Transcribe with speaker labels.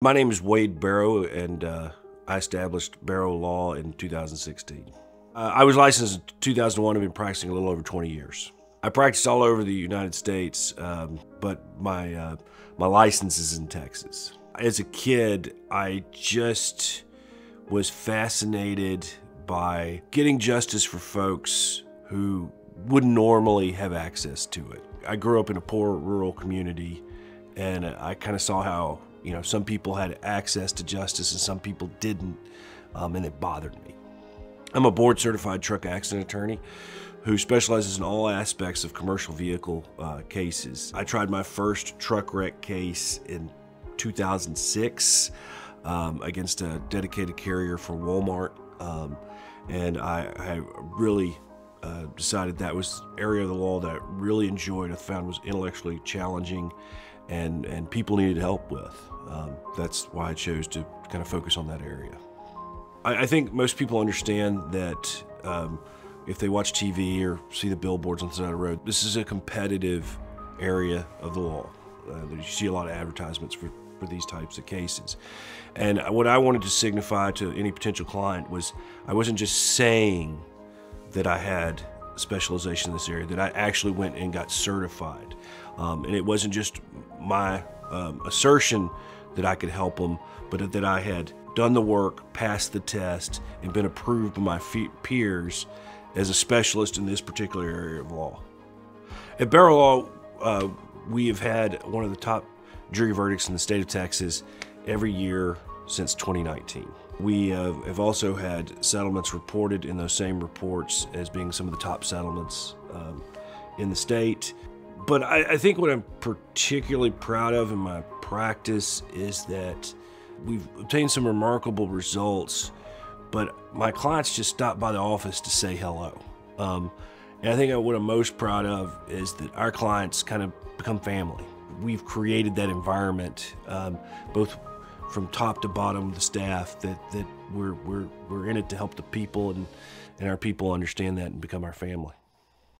Speaker 1: My name is Wade Barrow, and uh, I established Barrow Law in 2016. Uh, I was licensed in 2001 and been practicing a little over 20 years. I practiced all over the United States, um, but my, uh, my license is in Texas. As a kid, I just was fascinated by getting justice for folks who wouldn't normally have access to it. I grew up in a poor rural community, and I kind of saw how you know, some people had access to justice and some people didn't, um, and it bothered me. I'm a board certified truck accident attorney who specializes in all aspects of commercial vehicle uh, cases. I tried my first truck wreck case in 2006 um, against a dedicated carrier for Walmart, um, and I, I really uh, decided that was area of the law that I really enjoyed. I found was intellectually challenging and, and people needed help with. Um, that's why I chose to kind of focus on that area. I, I think most people understand that um, if they watch TV or see the billboards on the side of the road, this is a competitive area of the law. Uh, you see a lot of advertisements for, for these types of cases. And what I wanted to signify to any potential client was I wasn't just saying that I had specialization in this area, that I actually went and got certified. Um, and it wasn't just my um, assertion that I could help them, but that I had done the work, passed the test, and been approved by my peers as a specialist in this particular area of law. At Barrow Law, uh, we have had one of the top jury verdicts in the state of Texas every year since 2019. We uh, have also had settlements reported in those same reports as being some of the top settlements um, in the state. But I, I think what I'm particularly proud of in my practice is that we've obtained some remarkable results, but my clients just stop by the office to say hello. Um, and I think what I'm most proud of is that our clients kind of become family. We've created that environment, um, both from top to bottom the staff, that, that we're, we're, we're in it to help the people and, and our people understand that and become our family.